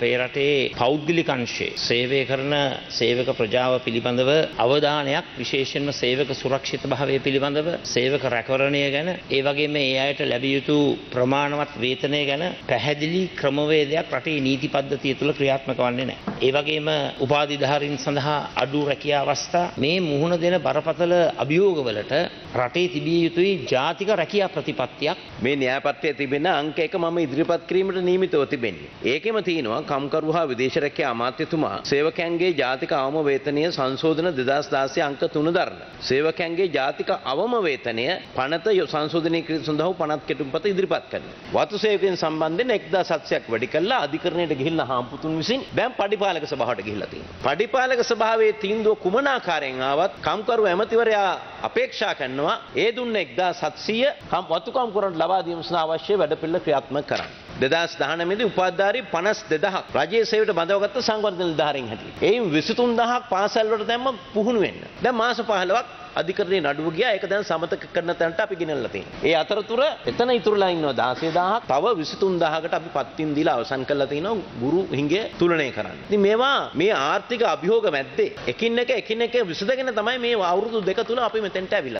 අපේ රටේ පෞද්ගලික අංශයේ සේවය කරන සේවක ප්‍රජාව පිළිබඳව අවධානයක් විශේෂයෙන්ම සේවක සුරක්ෂිත භාවය පිළිබඳව සේවක රැකවරණය ගැන ඒ වගේම ඒ අයට ලැබිය යුතු ප්‍රමාණවත් වේතනය ගැන පැහැදිලි ක්‍රමවේදයක් රටේ නීති පද්ධතිය තුළ ක්‍රියාත්මක වන්නේ නැහැ. ඒ වගේම උපාධිධාරීන් සඳහා අඩු රැකියා අවස්ථා මේ මුහුණ දෙන බරපතල අභියෝගවලට රටේ තිබිය යුතුයි ජාතික රැකියා ප්‍රතිපත්තියක් මේ න්‍යායපත්‍රයේ තිබෙන අංක එක මම ඉදිරිපත් කිරීමට නියමිතව තිබෙන්නේ. ඒකෙම තියෙනවා කම්කරු හා විදේශ රැකියා අමාත්‍යතුමා සේවකයන්ගේ ජාතික අවම වේතනය සංශෝධන 2016 අංක 3 දරන. සේවකයන්ගේ ජාතික අවම වේතනය පනත සංශෝධනය කිරීම සඳහා පනත් කෙටුම්පත ඉදිරිපත් කරනවා. වතු සේවකයන් සම්බන්ධයෙන් 1700ක් වැඩි කළා අධිකරණයට ගිහිල්ලා හාම්පුතුන් විසින් දැන් පඩිපාලක සභාවට ගිහිල්ලා තියෙනවා. පඩිපාලක සභාවේ තීන්දුව කුමන ආකාරයෙන් ආවත් කම්කරු ඇමතිවරයා අපේක්ෂා කරනවා ඒ දුන්න 1700 කම් වතු කම්කරුන්ට ලබා දීම සඳහා අවශ්‍ය වැඩපිළිවෙල ක්‍රියාත්මක කරන්න. දෙදස් දහනමේදී උපාධාරී පනස් දෙදහක් රජයේ සේවයට බඳවගත්ත සංවර්ධන නිලධාරීන් හැටියට. එයින් විසිතුන් දහක් පාසල් වලට දැම්ම පුහුණු වෙන්න. දැන් මාස 15ක් අධිකරණයේ නඩුව ගියා ඒක දැන් සමතක කරන තැනට අපි ගෙනල්ලා තියෙනවා. ඒ අතරතුර එතන ඉතුරුලා ඉන්නවා 16000ක් තව 23000කට අපි පත්තින් දීලා අවසන් කරලා තිනවා ගුරු හිඟය තුලනය කරන්න. ඉතින් මේවා මේ ආර්ථික අභියෝග මැද්දේ එකින් එක එකින් එක විසඳගෙන තමයි මේ අවුරුදු දෙක තුල අපි මෙතෙන්ට ඇවිල්ලා